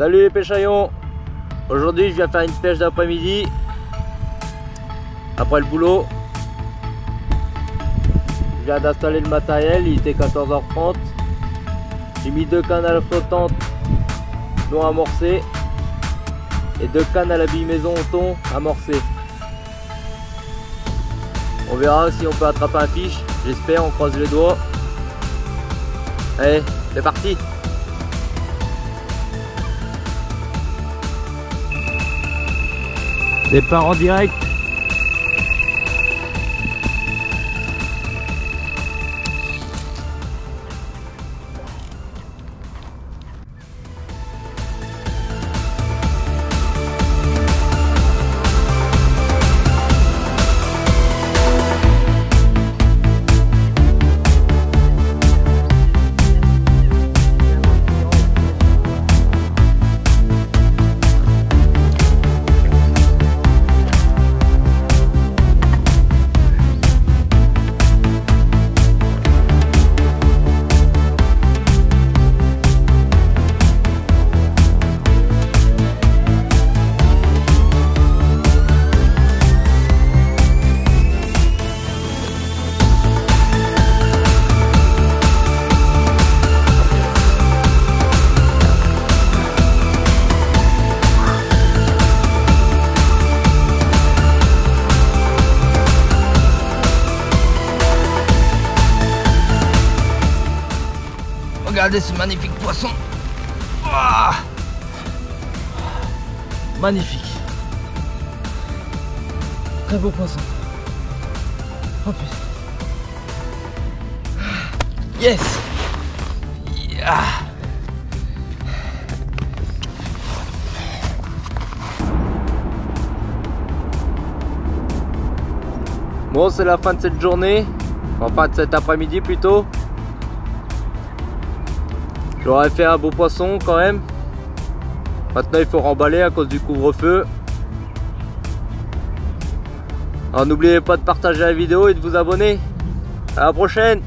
Salut les pêchaillons Aujourd'hui je viens faire une pêche d'après-midi. Après le boulot Je viens d'installer le matériel, il était 14h30 J'ai mis deux cannes à la flottante non amorcées Et deux cannes à la bille maison au thon amorcées On verra si on peut attraper un fiche, j'espère, on croise les doigts. Allez, c'est parti Départ en direct. Regardez ce magnifique poisson. Ah magnifique. Très beau poisson. Oh putain. Yes yeah. Bon, c'est la fin de cette journée. Enfin, de cet après-midi plutôt. J'aurais fait un beau poisson quand même. Maintenant il faut remballer à cause du couvre-feu. Alors n'oubliez pas de partager la vidéo et de vous abonner. À la prochaine